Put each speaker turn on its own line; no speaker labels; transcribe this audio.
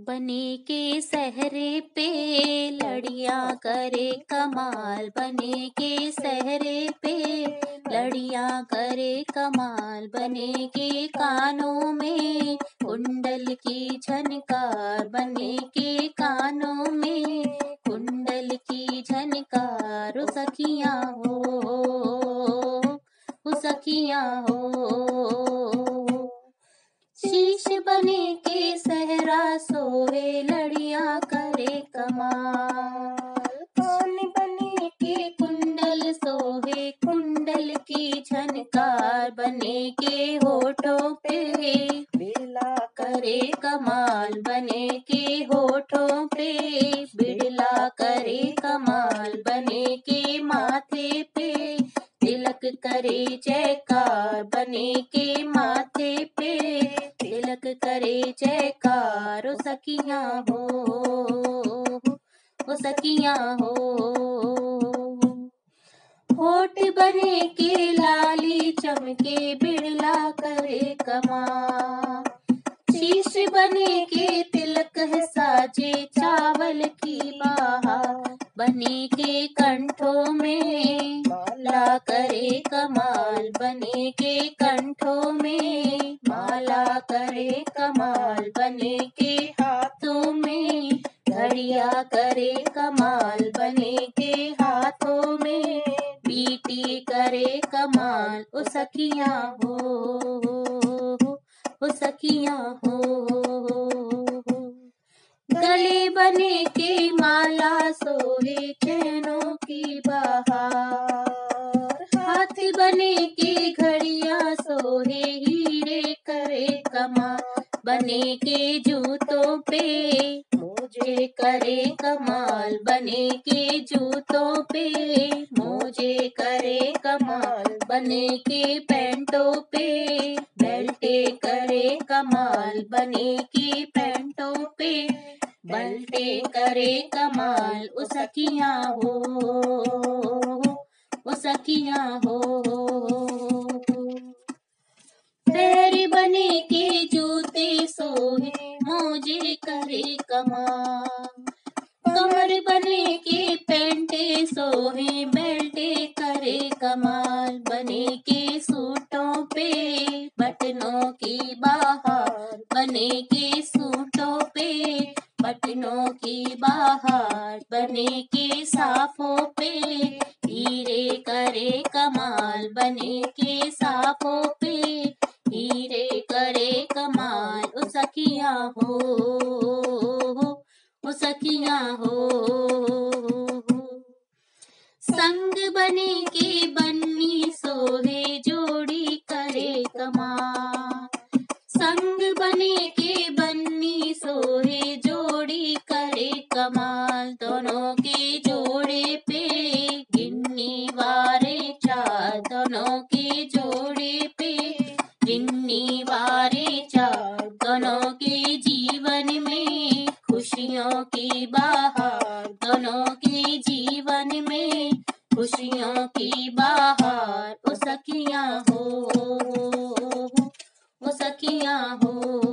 बने के सहरे पे लड़िया करे कमाल, बने के सहरे पे लड़िया करे कमाल, बने के कानों में कुंडल की झनकार, बने के कानों में कुंडल की झनकार सखिया हो सखिया हो। शीश बने के सहरा सोहे, लड़िया करे कमाल। कान बने के कुंडल सोहे, कुंडल की झनकार बने के होठों पे बिड़ला करे कमाल, बने के होठों पे बिड़ला करे कमाल, बने के माथे पे तिलक करे जयकार, बने के माथे पे तिलक करे जयकार, ओ सखिया हो, ओ सखिया हो। होठ बने के लाली, चमके बिड़ला करे कमा। शीश बने के तिलक है साजे, चावल की बाहा। बने के कंठों में माला करे कमाल, बने के कंठों में के हाथों में घड़िया करे कमाल बने के हाथों में बीटी करे कमाल, ओ सखिया हो, ओ सखिया हो। गले बने के माला सोहे चैनों की बहार। हाथ बने के घड़िया सोहे हीरे करे कमा बने के जूतों पे मुझे करे कमाल बने के जूतों पे मुझे करे कमाल बने के पैंटों पे बेल्टे करे कमाल बने के पैंटों पे बल्टे करे कमाल ओ सखिया हो ओ सखिया हो पैर बने के सोहे मोजे करे कमाल। कमर बने के पेंटे, सोहे बेल्टे करे कमाल। बने के सूटों पे बटनों की बाहर। बने के सूटों पे बटनों की बाहर। बने के साफों पे हीरे करे कमाल। बने के साफों पे सखिया हो ओ सखिया हो। संग बने के बन्नी सोहे, जोड़ी करे कमाल। संग बने के बन्नी सोहे, जोड़ी करे कमाल। दोनों के जोड़े पे गिन्नी वारे चार दोनों के जोड़े पे गिन्नी बारे चार दोनों के जीवन में, खुशियों की बाहर दोनों के जीवन में, खुशियों की बाहर, ओ सखिया हो, ओ सखिया हो।